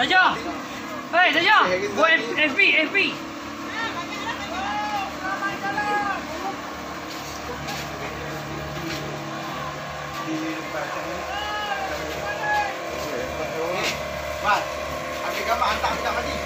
Saja. Hei, saja. Buat FB, FB. Mat, ambil gambar hantar minta mandi.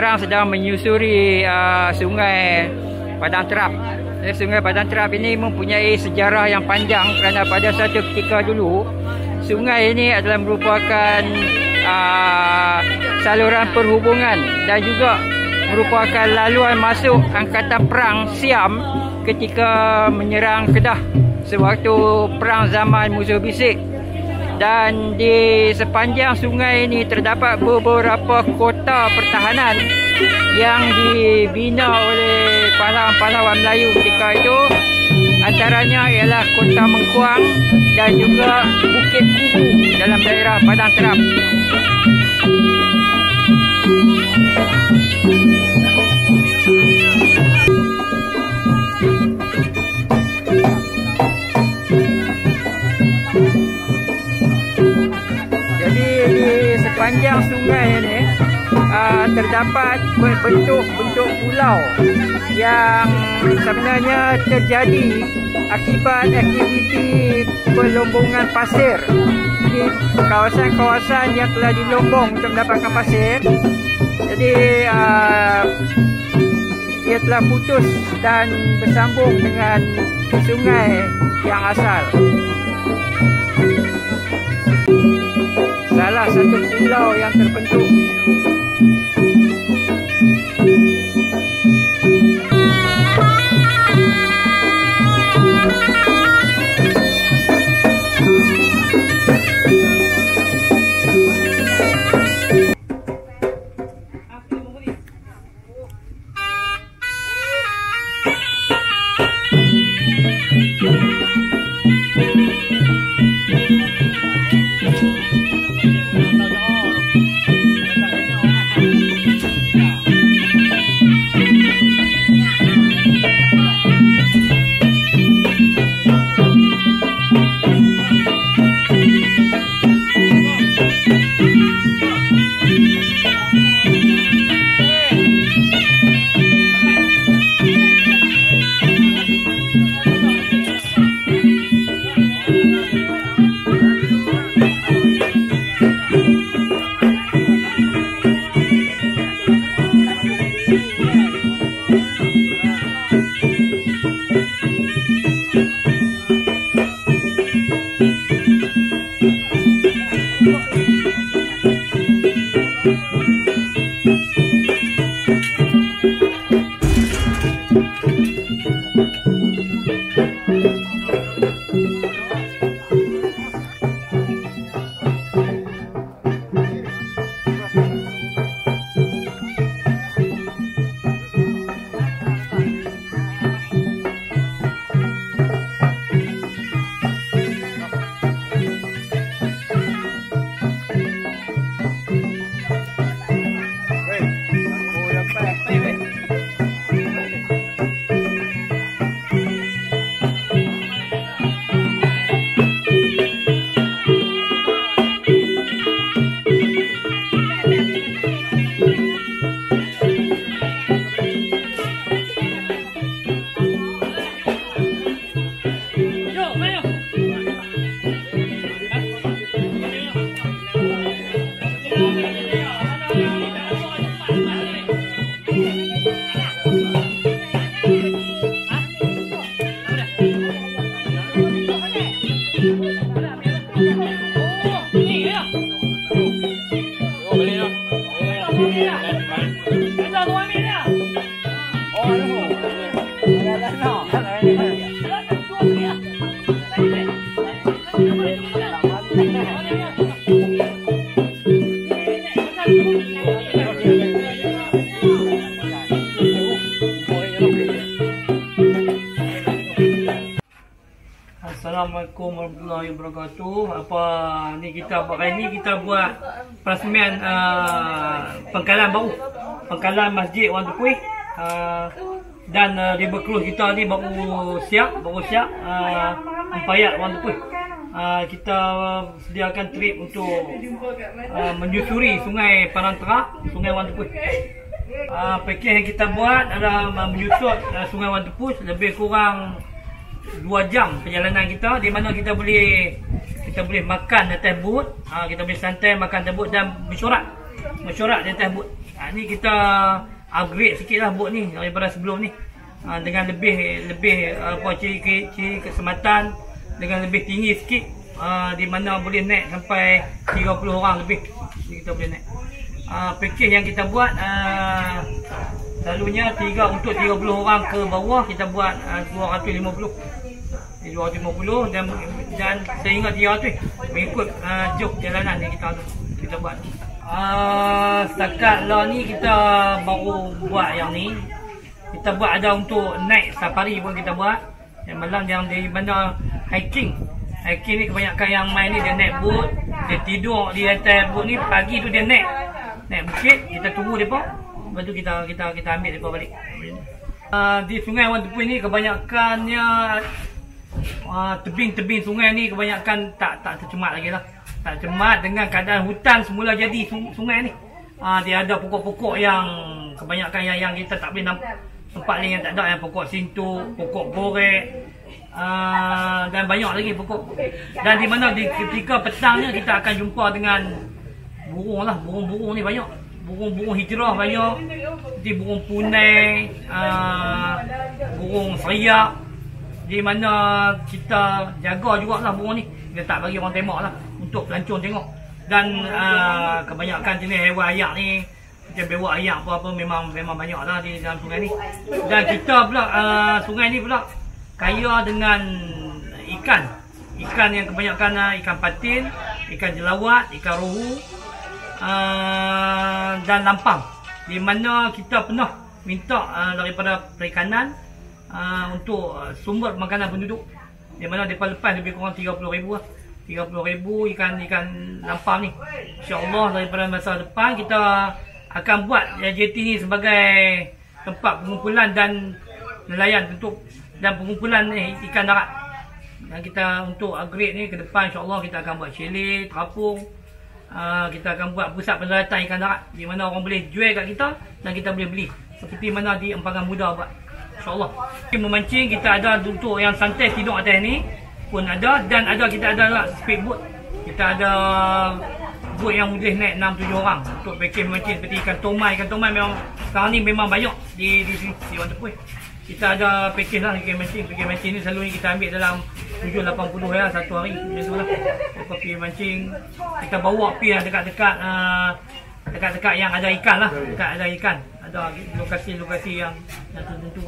Sekarang sedang menyusuri uh, sungai Padang Terap. Eh, sungai Padang Terap ini mempunyai sejarah yang panjang kerana pada satu ketika dulu sungai ini adalah merupakan uh, saluran perhubungan dan juga merupakan laluan masuk Angkatan Perang Siam ketika menyerang Kedah sewaktu perang zaman musuh bisik dan di sepanjang sungai ini terdapat beberapa kota pertahanan yang dibina oleh pahlawan-pahlawan Melayu ketika itu antaranya ialah kota Mengkuang dan juga Bukit Kubu dalam daerah Padang Terap. Sepanjang sungai ini uh, terdapat bentuk-bentuk pulau yang sebenarnya terjadi akibat aktiviti pelombongan pasir di kawasan-kawasan yang telah dilombong untuk mendapatkan pasir. Jadi uh, ia telah putus dan bersambung dengan sungai yang asal satu pulau yang terbentuk Assalamualaikum warahmatullahi wabarakatuh. Apa ni kita buat kali ni kita buat perasmian uh, pengkalan baru. Pengkalan Masjid Wan Tupui. Uh, dan uh, river cruise kita ni baru siap, baru siap uh, Empayat Wan Tupui. Uh, kita sediakan trip untuk uh, menyusuri sungai Parantera, sungai Wan Tupui. Uh, package yang kita buat adalah menyusut uh, sungai Wan Tupui lebih kurang dua jam perjalanan kita di mana kita boleh kita boleh makan atas boat ha, kita boleh santai makan atas dan mesyuarat mesyuarat di atas boat ha, ni kita upgrade sikit lah boat ni daripada sebelum ni. Ha, dengan lebih lebih apa ciri, ciri keselamatan dengan lebih tinggi sikit. Ha, di mana boleh naik sampai 30 orang lebih Jadi kita boleh naik. Uh, package yang kita buat uh, selalunya tiga untuk 30 orang ke bawah kita buat uh, 250 Di 250 dan dan sehingga 300 mengikut uh, jok jalanan yang kita kita buat. Uh, setakat lah ni kita baru buat yang ni. Kita buat ada untuk naik safari pun kita buat. Yang malam yang dari mana hiking. Hiking ni kebanyakan yang main ni dia naik boat dia tidur di atas boat ni pagi tu dia naik. Naik bukit kita tunggu depa. Lepas tu kita kita kita ambil depa balik. Uh, di sungai Wan Tepui ni kebanyakannya uh, tebing-tebing sungai ni kebanyakan tak tak tercemar lagi lah tak tercemar dengan keadaan hutan semula jadi sungai ni uh, dia ada pokok-pokok yang kebanyakan yang yang kita tak boleh nampak tempat lain yang tak ada yang pokok sintu, pokok borek uh, dan banyak lagi pokok. Dan di mana di ketika petangnya kita akan jumpa dengan burung lah, burung-burung ni banyak. Burung-burung hijrah banyak. Di burung punai, uh, burung sayak. Di mana kita jaga juga lah burung ni. Kita tak bagi orang tembak lah untuk pelancong tengok. Dan uh, kebanyakan jenis hewan ayak ni macam bewak ayak apa-apa memang memang banyak lah di dalam sungai ni. Dan kita pula uh, sungai ni pula kaya dengan ikan. Ikan yang kebanyakan uh, ikan patin, ikan jelawat, ikan rohu uh, dan lampang. Di mana kita pernah minta uh, daripada perikanan uh, untuk uh, sumber makanan penduduk. Di mana depa lepas lebih kurang 30,000 lah. 30,000 ikan ikan lampang ni. Insya-Allah daripada masa depan kita akan buat JT ni sebagai tempat pengumpulan dan nelayan untuk dan pengumpulan ni ikan darat. Dan kita untuk upgrade ni ke depan insya-Allah kita akan buat chalet, terapung. Uh, kita akan buat pusat pendaratan ikan darat di mana orang boleh jual kat kita dan kita boleh beli. Seperti mana di Empangan Muda buat. Insya-Allah. Memancing kita ada untuk yang santai tidur atas ni pun ada dan ada kita ada lah speedboat. Kita ada boat yang boleh naik 6 7 orang untuk package memancing seperti ikan tomai. Ikan tomai memang sekarang ni memang banyak di di sini di Wan Tepui. Kita ada package lah ikan mancing. Package mancing ni selalu kita ambil dalam 7 80 ya satu hari macam tu lah. Kita pergi mancing, kita bawa pi lah dekat-dekat uh, dekat-dekat yang ada ikan lah. Dekat ada ikan ada lokasi-lokasi yang yang tertentu.